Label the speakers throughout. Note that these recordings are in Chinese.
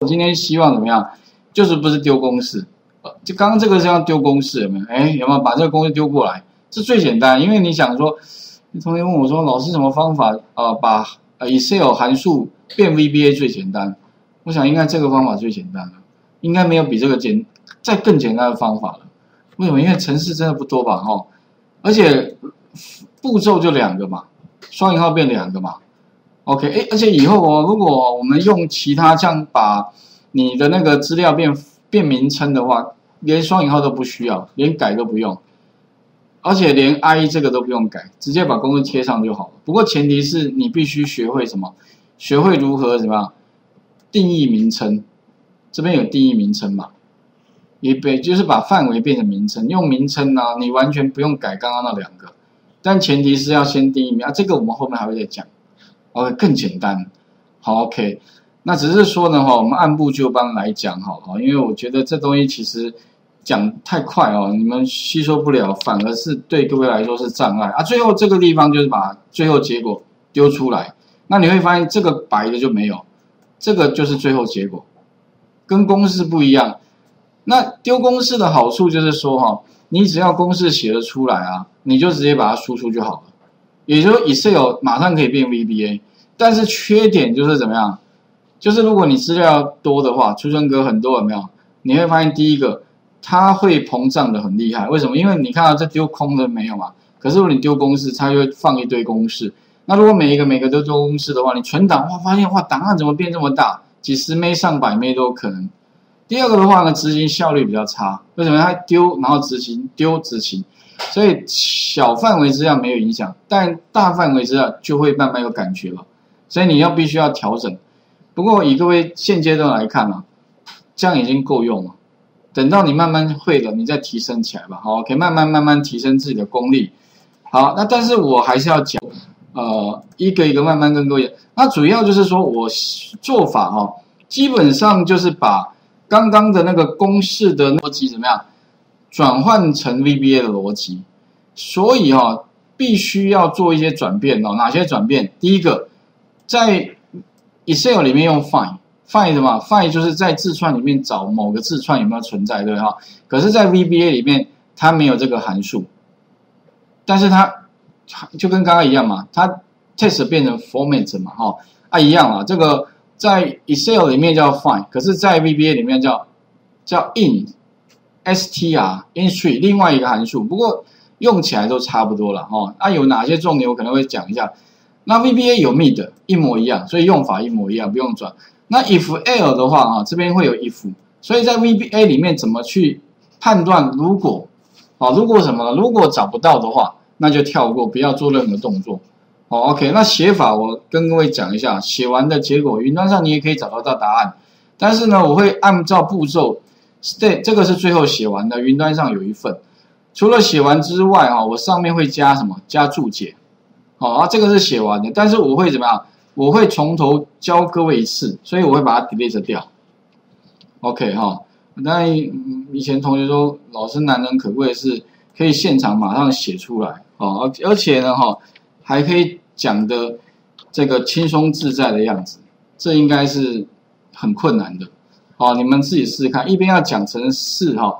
Speaker 1: 我今天希望怎么样？就是不是丢公式，呃，就刚刚这个是要丢公式有没有？哎，有没有把这个公式丢过来？这最简单，因为你想说，同学问我说，老师什么方法啊？把 Excel 函数变 VBA 最简单？我想应该这个方法最简单了，应该没有比这个简再更简单的方法了。为什么？因为程式真的不多吧？哈，而且步骤就两个嘛，双引号变两个嘛。OK，哎，而且以后哦，如果我们用其他这样把你的那个资料变变名称的话，连双引号都不需要，连改都不用，而且连 I 这个都不用改，直接把公式贴上就好了。不过前提是你必须学会什么？学会如何怎么样定义名称？这边有定义名称嘛？也被就是把范围变成名称，用名称呢，你完全不用改刚刚那两个，但前提是要先定义名啊，这个我们后面还会再讲，OK 更简单，好 OK，那只是说呢哈，我们按部就班来讲好了，因为我觉得这东西其实讲太快哦，你们吸收不了，反而是对各位来说是障碍啊。最后这个地方就是把最后结果丢出来，那你会发现这个白的就没有，这个就是最后结果，跟公式不一样。那丢公式的好处就是说，哈，你只要公式写得出来啊，你就直接把它输出就好了。也就是 Excel 马上可以变 VBA，但是缺点就是怎么样？就是如果你资料多的话，储存格很多有没有？你会发现第一个，它会膨胀的很厉害。为什么？因为你看到这丢空的没有嘛？可是如果你丢公式，它就会放一堆公式。那如果每一个每个都丢公式的话，你存档哇，发现哇，档案怎么变这么大？几十枚、上百枚都有可能。第二个的话呢，执行效率比较差。为什么？它丢然后执行，丢执行，所以小范围之下没有影响，但大范围之下就会慢慢有感觉了。所以你要必须要调整。不过以各位现阶段来看呢，这样已经够用了。等到你慢慢会了，你再提升起来吧。好，可以慢慢慢慢提升自己的功力。好，那但是我还是要讲，呃，一个一个慢慢跟各位。那主要就是说我做法哈，基本上就是把。刚刚的那个公式的逻辑怎么样？转换成 VBA 的逻辑，所以哈，必须要做一些转变哦。哪些转变？第一个，在 Excel 里面用 find，find 什么？find 就是在字串里面找某个字串有没有存在，对哈？可是，在 VBA 里面它没有这个函数，但是它就跟刚刚一样嘛，它 test 变成 format 嘛，哈啊一样啊，这个。在 Excel 里面叫 find，可是，在 VBA 里面叫叫 In in，str，in3，另外一个函数。不过用起来都差不多了哈。那有哪些重点我可能会讲一下。那 VBA 有 mid，一模一样，所以用法一模一样，不用转。那 if l 的话啊，这边会有 if，所以在 VBA 里面怎么去判断如果啊？如果什么？如果找不到的话，那就跳过，不要做任何动作。好，OK，那写法我跟各位讲一下，写完的结果，云端上你也可以找得到答案，但是呢，我会按照步骤，step，这个是最后写完的，云端上有一份，除了写完之外，哈，我上面会加什么？加注解，好啊，这个是写完的，但是我会怎么样？我会从头教各位一次，所以我会把它 delete 掉，OK 哈，那以前同学说老师难能可贵的是可以现场马上写出来，哦，而且呢，哈。还可以讲的这个轻松自在的样子，这应该是很困难的，哦，你们自己试试看，一边要讲程式哈，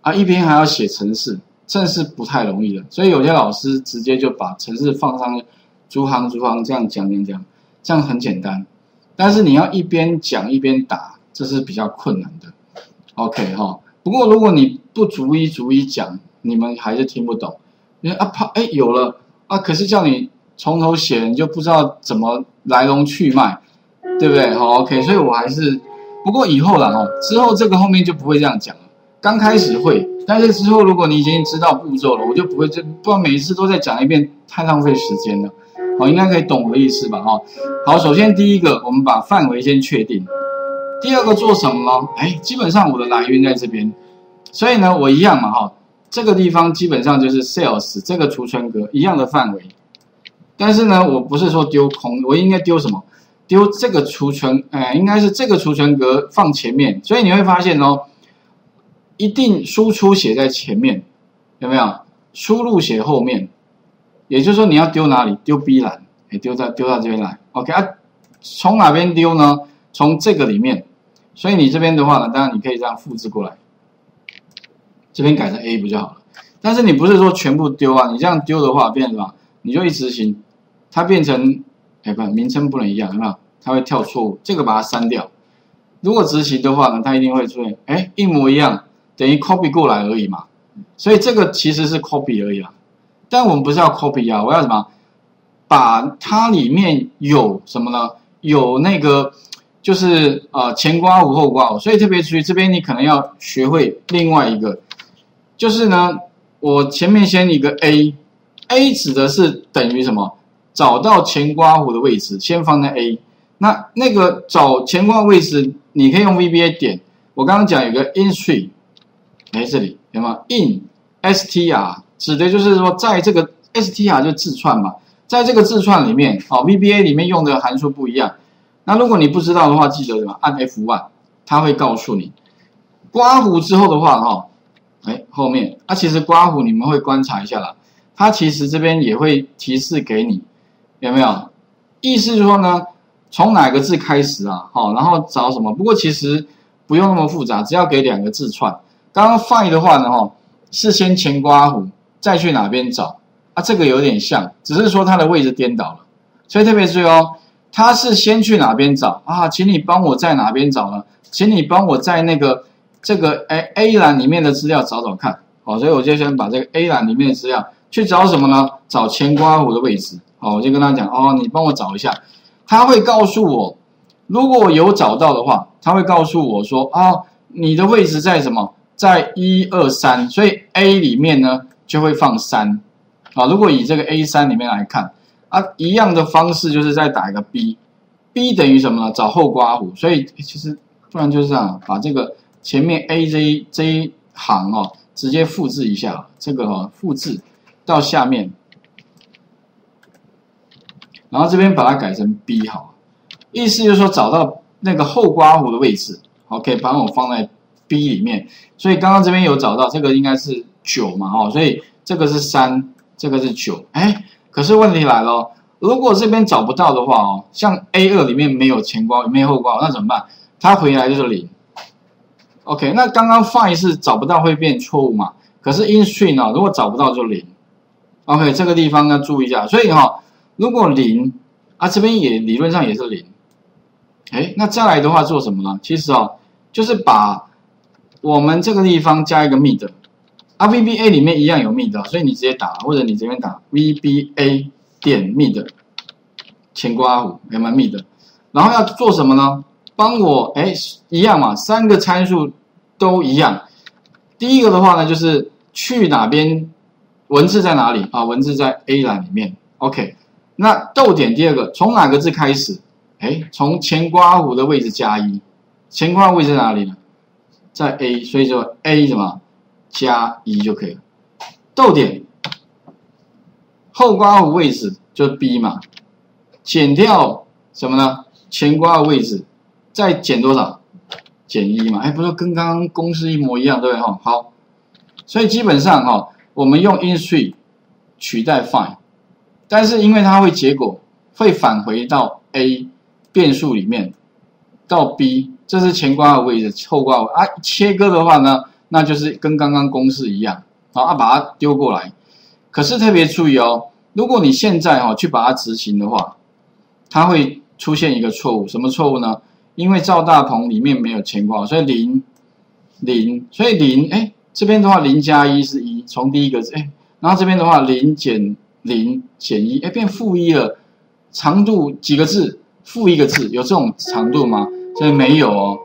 Speaker 1: 啊，一边还要写程式，这是不太容易的。所以有些老师直接就把程式放上，逐行逐行这样讲讲讲，这样很简单。但是你要一边讲一边打，这是比较困难的。OK 哈，不过如果你不逐一逐一讲，你们还是听不懂。因为啊，怕哎有了。啊，可是叫你从头写，你就不知道怎么来龙去脉，对不对？好，OK，所以我还是，不过以后了哦，之后这个后面就不会这样讲了。刚开始会，但是之后如果你已经知道步骤了，我就不会这，不然每一次都在讲一遍，太浪费时间了。好，应该可以懂我的意思吧？哈，好，首先第一个，我们把范围先确定。第二个做什么呢？哎，基本上我的来源在这边，所以呢，我一样嘛，哈。这个地方基本上就是 sales 这个储存格一样的范围，但是呢，我不是说丢空，我应该丢什么？丢这个储存，哎，应该是这个储存格放前面，所以你会发现哦，一定输出写在前面，有没有？输入写后面，也就是说你要丢哪里？丢 B 栏，哎，丢到丢到这边来，OK 啊？从哪边丢呢？从这个里面，所以你这边的话呢，当然你可以这样复制过来，这边改成 A 不就好了？但是你不是说全部丢啊？你这样丢的话，变什么？你就一执行，它变成，哎不，名称不能一样，有没有？它会跳错误，这个把它删掉。如果执行的话呢，它一定会出现，哎，一模一样，等于 copy 过来而已嘛。所以这个其实是 copy 而已啊。但我们不是要 copy 啊，我要什么？把它里面有什么呢？有那个就是呃前刮弧后刮弧，所以特别注意这边你可能要学会另外一个，就是呢，我前面先一个 A，A 指的是等于什么？找到前刮弧的位置，先放在 A。那那个找前刮位置，你可以用 VBA 点。我刚刚讲有个 in tree，哎，这里有吗？in str 指的就是说，在这个 str 就字串嘛，在这个字串里面，哦，VBA 里面用的函数不一样。那如果你不知道的话，记得什么？按 F1，它会告诉你。刮胡之后的话，哈，哎，后面，啊，其实刮胡你们会观察一下啦，它其实这边也会提示给你，有没有？意思是说呢？从哪个字开始啊？好，然后找什么？不过其实不用那么复杂，只要给两个字串。刚刚 find 的话呢，哈，是先前刮弧，再去哪边找啊？这个有点像，只是说它的位置颠倒了。所以特别注意哦，它是先去哪边找啊？请你帮我在哪边找呢？请你帮我在那个这个哎 A 栏里面的资料找找看。好，所以我就先把这个 A 栏里面的资料去找什么呢？找前刮弧的位置。好，我就跟他讲哦，你帮我找一下。他会告诉我，如果有找到的话，他会告诉我说：“啊，你的位置在什么？在一二三，所以 A 里面呢就会放三啊。如果以这个 A 三里面来看啊，一样的方式就是再打一个 B，B 等于什么呢？找后刮弧，所以其实不然就是这样，把这个前面 A 这一这一行哦，直接复制一下，这个哈复制到下面。”然后这边把它改成 B 好，意思就是说找到那个后刮弧的位置，OK，把我放在 B 里面。所以刚刚这边有找到，这个应该是九嘛，哦，所以这个是三，这个是九。哎，可是问题来了，如果这边找不到的话哦，像 A 二里面没有前刮，没有后刮，那怎么办？它回来就是零。OK，那刚刚 find 是找不到会变错误嘛？可是 in string 呢，如果找不到就零。OK，这个地方要注意一下，所以哈。如果零啊，这边也理论上也是零，哎，那再来的话做什么呢？其实哦，就是把我们这个地方加一个 mid，啊，VBA 里面一样有 mid，所以你直接打，或者你这边打 VBA 点 mid，前刮弧，有没有 mid？然后要做什么呢？帮我哎，一样嘛，三个参数都一样。第一个的话呢，就是去哪边文字在哪里啊？文字在 A 栏里面，OK。那逗点第二个从哪个字开始？哎，从前刮弧的位置加一，前刮位置在哪里呢？在 A，所以说 A 什么加一就可以了。逗点后刮弧位置就是 B 嘛，减掉什么呢？前刮的位置再减多少？减一嘛。哎，不是跟刚刚公式一模一样对不对？哈，好，所以基本上哈，我们用 in three 取代 find。但是因为它会结果会返回到 A 变数里面，到 B 这是前刮的位置，后刮啊切割的话呢，那就是跟刚刚公式一样，啊把它丢过来。可是特别注意哦，如果你现在哈去把它执行的话，它会出现一个错误，什么错误呢？因为赵大鹏里面没有前刮，所以零零，所以零哎这边的话零加一是一，从第一个哎，然后这边的话零减。零减一，哎，变负一了。长度几个字？负一个字，有这种长度吗？所以没有哦。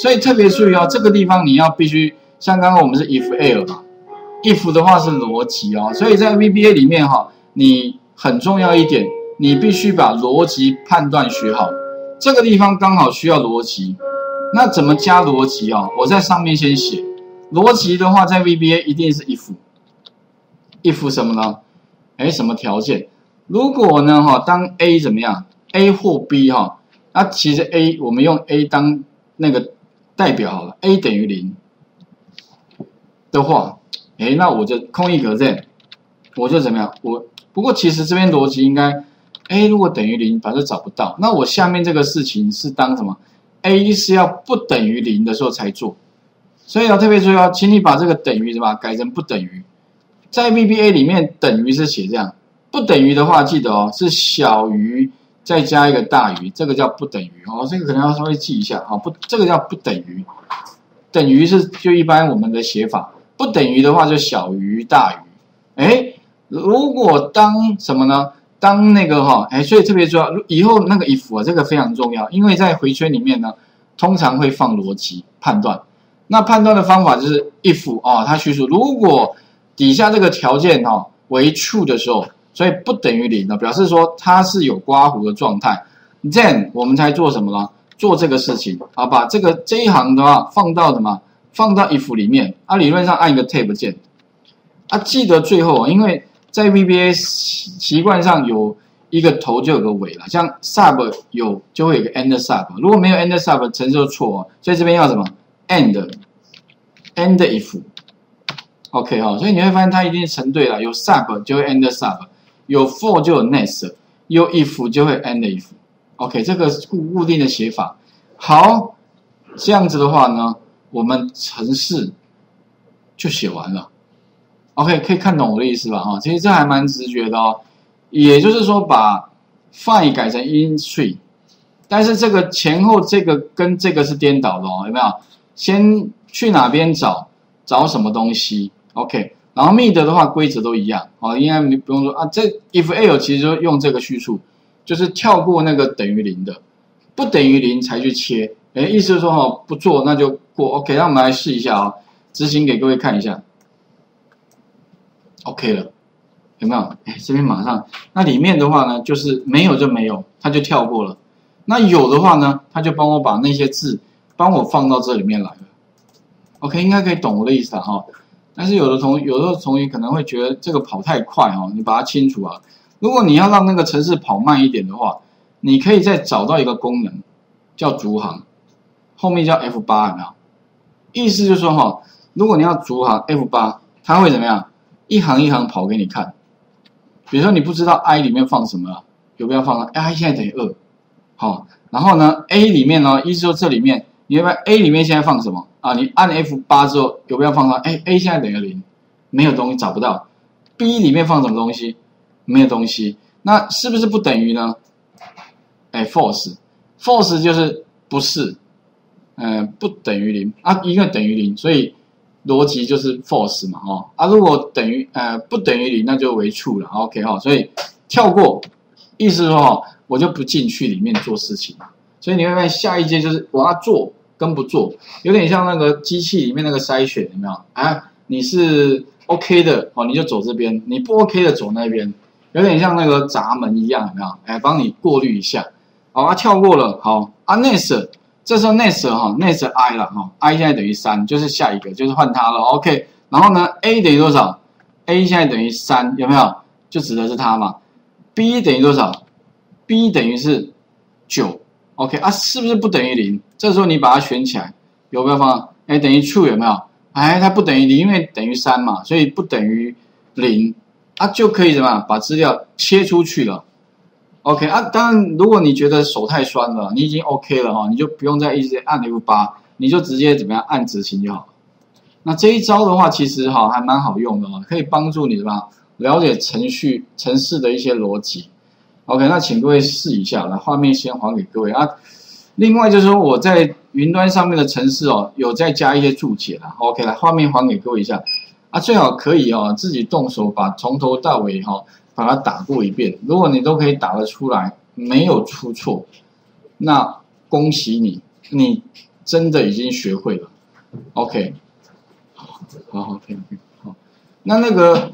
Speaker 1: 所以特别注意哦，这个地方你要必须像刚刚我们是 if l 嘛，if 的话是逻辑哦。所以在 VBA 里面哈，你很重要一点，你必须把逻辑判断学好。这个地方刚好需要逻辑，那怎么加逻辑哦？我在上面先写逻辑的话，在 VBA 一定是 if，if 什么呢？哎，什么条件？如果呢？哈，当 A 怎么样？A 或 B 哈？那其实 A 我们用 A 当那个代表好了。A 等于零的话，哎，那我就空一格在，我就怎么样？我不过其实这边逻辑应该，A 如果等于零，反正找不到。那我下面这个事情是当什么 a 是要不等于零的时候才做，所以要特别注意哦，请你把这个等于什么改成不等于，在 VBA 里面等于是写这样，不等于的话记得哦是小于再加一个大于，这个叫不等于哦，这个可能要稍微记一下啊，不这个叫不等于，等于是就一般我们的写法，不等于的话就小于大于，哎，如果当什么呢？当那个哈，哎，所以特别重要，以后那个 if 啊，这个非常重要，因为在回圈里面呢，通常会放逻辑判断。那判断的方法就是 if 啊，它叙述如果底下这个条件哈为 true 的时候，所以不等于零的，表示说它是有刮胡的状态，then 我们才做什么呢？做这个事情。啊，把这个这一行的话放到什么？放到 if 里面。啊，理论上按一个 tab 键。啊，记得最后因为。在 VBA 习惯上有一个头就有个尾了，像 sub 有就会有个 end sub，如果没有 end sub，程式就错，所以这边要什么？end end If OK 哈，所以你会发现它一定成对了，有 sub 就会 end sub，有 for 就有 next，有 if 就会 end if，OK 这个固固定的写法。好，这样子的话呢，我们程式就写完了。OK，可以看懂我的意思吧？哈，其实这还蛮直觉的哦。也就是说，把 find 改成 in tree，但是这个前后这个跟这个是颠倒的哦，有没有？先去哪边找找什么东西？OK，然后 mid 的话规则都一样哦，应该你不用说啊。这 if l 其实就用这个叙述，就是跳过那个等于零的，不等于零才去切。哎，意思是说哈，不做那就过。OK，那我们来试一下啊，执行给各位看一下。OK 了，有没有？哎，这边马上，那里面的话呢，就是没有就没有，它就跳过了。那有的话呢，他就帮我把那些字帮我放到这里面来了。OK，应该可以懂我的意思了哈。但是有的同有的同学可能会觉得这个跑太快哈，你把它清除啊。如果你要让那个程式跑慢一点的话，你可以再找到一个功能叫逐行，后面叫 F 八，有没有？意思就是说哈，如果你要逐行 F 八，它会怎么样？一行一行跑给你看，比如说你不知道 i 里面放什么，有没有放 i 现在等于二，好，然后呢 a 里面呢，意思说这里面，你要不要 a 里面现在放什么啊？你按 F 八之后有没有放到？哎，a 现在等于零，没有东西找不到。b 里面放什么东西？没有东西，那是不是不等于呢？哎，false，false 就是不是，嗯，不等于零啊，一个等于零，所以。逻辑就是 false 嘛，哦啊，如果等于呃不等于零，那就为 true 了，OK 哈，所以跳过，意思说哈，我就不进去里面做事情了，所以你会发现下一阶就是我要做跟不做，有点像那个机器里面那个筛选，有没有啊？你是 OK 的哦，你就走这边；你不 OK 的走那边，有点像那个闸门一样，有没有？哎，帮你过滤一下，好啊，跳过了，好啊，next。这时候 next 哈，next i 了哈，i 现在等于三，就是下一个，就是换它了，OK。然后呢，a 等于多少？a 现在等于三，有没有？就指的是它嘛。b 等于多少？b 等于是九，OK 啊，是不是不等于零？这时候你把它选起来，有没有方？哎，等于 true 有没有？哎，它不等于零，因为等于三嘛，所以不等于零，啊，就可以什么？把资料切出去了。OK 啊，当然，如果你觉得手太酸了，你已经 OK 了哈，你就不用再一直按 F 八，你就直接怎么样按执行就好。那这一招的话，其实哈还蛮好用的哦，可以帮助你什么了解程序程式的一些逻辑。OK，那请各位试一下，来画面先还给各位啊。另外就是说我在云端上面的城市哦，有再加一些注解了。OK，来画面还给各位一下啊，最好可以哦自己动手把从头到尾哈。把它打过一遍，如果你都可以打得出来，没有出错，那恭喜你，你真的已经学会了。OK，好，好好听，好。那那个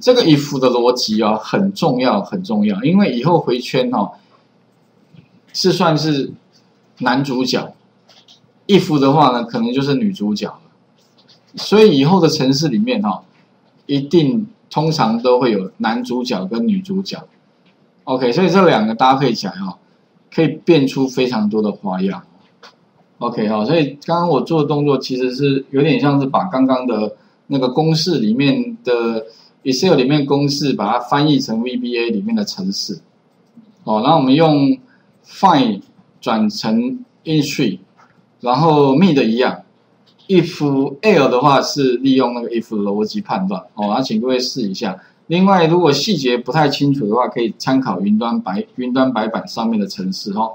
Speaker 1: 这个 if 的逻辑啊，很重要，很重要，因为以后回圈哈，是算是男主角，if 的话呢，可能就是女主角了。所以以后的城市里面哈，一定。通常都会有男主角跟女主角，OK，所以这两个搭配起来哦，可以变出非常多的花样，OK 哈，所以刚刚我做的动作其实是有点像是把刚刚的那个公式里面的 Excel 里面公式把它翻译成 VBA 里面的程式，哦，然后我们用 Find 转成 in tree，然后 mid 一样，if l 的话是利用那个 if 逻辑判断哦，那请各位试一下。另外，如果细节不太清楚的话，可以参考云端白云端白板上面的程式哦。